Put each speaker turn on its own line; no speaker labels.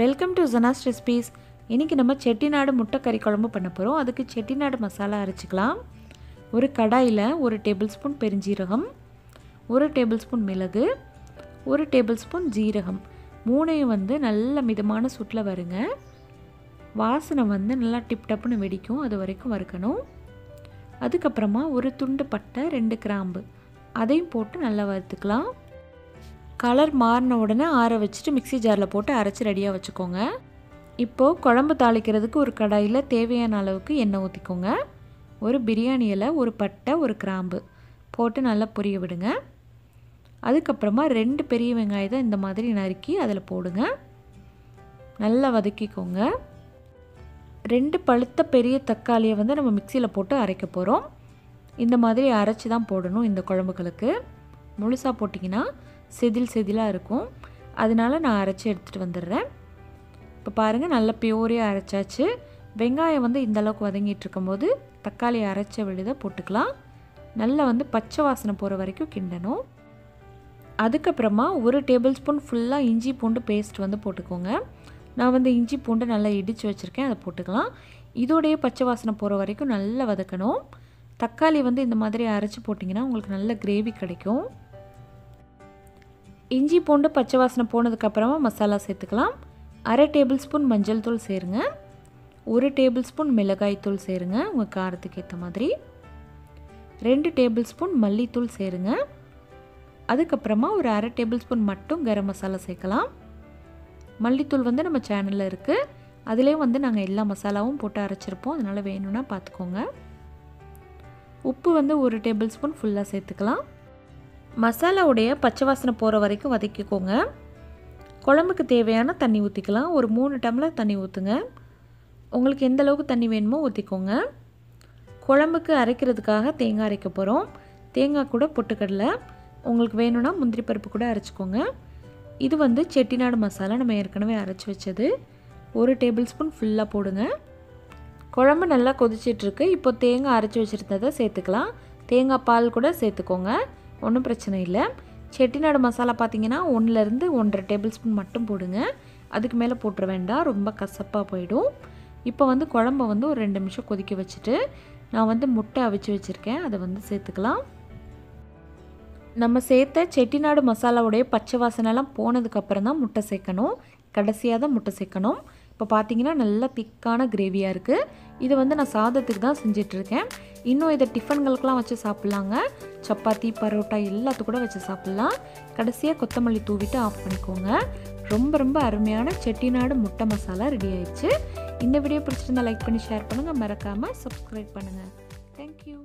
Welcome to Janas recipes இன்றைக்கி நம்ம செட்டிநாடு முட்டை கறி குழம்பு பண்ண போகிறோம் அதுக்கு செட்டிநாடு மசாலா அரைச்சிக்கலாம். ஒரு கடாயில் ஒரு டேபிள் ஸ்பூன் பெருஞ்சீரகம் ஒரு டேபிள் ஸ்பூன் மிளகு ஒரு டேபிள் ஸ்பூன் ஜீரகம். மூணையும் வந்து நல்ல மிதமான சுட்டில் வருங்க. வாசனை வந்து நல்லா டிப் டப்புன்னு வெடிக்கும். அது வரைக்கும் வறுக்கணும். அதுக்கப்புறமா ஒரு துண்டு பட்டை ரெண்டு கிராம்பு. அதையும் போட்டு நல்லா வறுத்துக்கலாம். கலர் மாறின உடனே ஆற வச்சுட்டு மிக்ஸி ஜாரில் போட்டு அரைச்சி ரெடியாக வச்சுக்கோங்க. இப்போது குழம்பு தாளிக்கிறதுக்கு ஒரு கடாயில் தேவையான அளவுக்கு எண்ணெய் ஊற்றிக்கோங்க ஒரு பிரியாணி இலை ஒரு பட்டை ஒரு கிராம்பு போட்டு நல்லா பொரிய விடுங்க. அதுக்கப்புறமா ரெண்டு பெரிய வெங்காயத்தை இந்த மாதிரி நறுக்கி அதில் போடுங்க. நல்லா வதக்கிக்கோங்க. ரெண்டு பழுத்த பெரிய தக்காளியை வந்து நம்ம மிக்சியில் போட்டு அரைக்க போகிறோம் இந்த மாதிரி அரைச்சி தான் போடணும் இந்த குழம்புகளுக்கு. முழுசாக போட்டிங்கன்னா செதில் செதிலாக இருக்கும். அதனால நான் அரைச்சி எடுத்துகிட்டு வந்துடுறேன். இப்போ பாருங்கள் நல்லா பியூரியாக அரைச்சாச்சு. வெங்காயம் வந்து இந்த அளவுக்கு வதங்கிட்டு இருக்கும்போது தக்காளி அரைச்ச விழுதை போட்டுக்கலாம். நல்லா வந்து பச்சை வாசனை போகிற வரைக்கும் கிண்டணும். அதுக்கப்புறமா ஒரு டேபிள் ஸ்பூன் ஃபுல்லாக இஞ்சி பூண்டு பேஸ்ட் வந்து போட்டுக்கோங்க. நான் வந்து இஞ்சி பூண்டு நல்லா இடித்து வச்சுருக்கேன் அதை போட்டுக்கலாம். இதோடைய பச்சை வாசனை போகிற வரைக்கும் நல்லா வதக்கணும். தக்காளி வந்து இந்த மாதிரி அரைச்சி போட்டிங்கன்னா உங்களுக்கு நல்ல கிரேவி கிடைக்கும். இஞ்சி பூண்டு பச்சை வாசனை போனதுக்கப்புறமா மசாலா சேர்த்துக்கலாம். அரை டேபிள் ஸ்பூன் மஞ்சள் தூள் சேருங்க. ஒரு டேபிள் ஸ்பூன் மிளகாய் தூள் சேருங்க உங்கள் காரத்துக்கு ஏற்ற மாதிரி. ரெண்டு டேபிள் ஸ்பூன் மல்லித்தூள் சேருங்க. அதுக்கப்புறமா ஒரு அரை டேபிள் ஸ்பூன் மட்டும் கரம் மசாலா சேர்க்கலாம். மல்லித்தூள் வந்து நம்ம சேனலில் இருக்குது அதிலே வந்து நாங்கள் எல்லா மசாலாவும் போட்டு அரைச்சிருப்போம். அதனால் வேணும்னா பார்த்துக்கோங்க உப்பு வந்து ஒரு டேபிள் ஸ்பூன் ஃபுல்லாக சேர்த்துக்கலாம். மசாலாவுடைய பச்சை வாசனை போகிற வரைக்கும் வதக்கிக்கோங்க. குழம்புக்கு தேவையான தண்ணி ஊற்றிக்கலாம் ஒரு மூணு டம்ளர் தண்ணி ஊற்றுங்க உங்களுக்கு எந்த அளவுக்கு தண்ணி வேணுமோ ஊற்றிக்கோங்க குழம்புக்கு அரைக்கிறதுக்காக தேங்காய் அரைக்க போகிறோம் தேங்காய் கூட பொட்டுக்கடலை. உங்களுக்கு வேணும்னா முந்திரி பருப்பு கூட அரைச்சிக்கோங்க. இது வந்து செட்டிநாடு மசாலா நம்ம ஏற்கனவே அரைச்சி வச்சது. ஒரு டேபிள் ஸ்பூன் ஃபுல்லாக போடுங்க. குழம்பு நல்லா கொதிச்சிட்ருக்கு இப்போ தேங்காய் அரைச்சி வச்சுருந்ததை சேர்த்துக்கலாம். தேங்காய் பால் கூட சேர்த்துக்கோங்க. ஒன்றும் பிரச்சனை இல்லை. செட்டிநாடு மசாலா பார்த்தீங்கன்னா ஒன்றுலேருந்து ஒன்றரை டேபிள் ஸ்பூன் மட்டும் போடுங்க. அதுக்கு மேலே போட்டுற வேண்டாம் ரொம்ப கசப்பாக போயிடும். இப்போ வந்து குழம்ப வந்து ஒரு ரெண்டு நிமிஷம் கொதிக்க வச்சுட்டு நான் வந்து முட்டை அவிச்சு வச்சுருக்கேன். அதை வந்து சேர்த்துக்கலாம். நம்ம சேர்த்த செட்டிநாடு மசாலாவுடைய பச்சை வாசனைலாம் போனதுக்கப்புறம் தான் முட்டை சேர்க்கணும். கடைசியாக தான் முட்டை சேர்க்கணும். இப்போ பார்த்தீங்கன்னா நல்லா திக்கான கிரேவியாக இருக்குது இது வந்து நான் சாதத்துக்கு தான் செஞ்சிட்ருக்கேன். இன்னும் இதை டிஃபன்களுக்கெலாம் வச்சு சாப்பிட்லாங்க. சப்பாத்தி பரோட்டா எல்லாத்து கூட வச்சு சாப்பிட்லாம். கடைசியாக கொத்தமல்லி தூவிட்டு ஆஃப் பண்ணிக்கோங்க. ரொம்ப ரொம்ப அருமையான செட்டிநாடு முட்டை மசாலா ரெடி ஆயிடுச்சு. இந்த வீடியோ பிடிச்சிருந்தா லைக் பண்ணி ஷேர் பண்ணுங்கள் மறக்காமல் சப்ஸ்கிரைப் பண்ணுங்கள் தேங்க்யூ